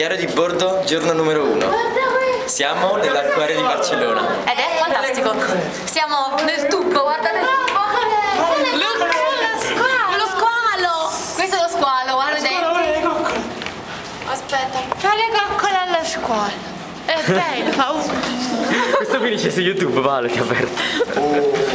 Diario di bordo, giorno numero uno. Siamo nell'acquario di Barcellona. Ed è fantastico. Siamo nel tubo, guardate il tubo. Lo, lo squalo. Questo è lo squalo, guarda i denti. Aspetta. Fa le coccole alla squalo. È bello, fa un... Questo finisce su YouTube, vale, ti avverto.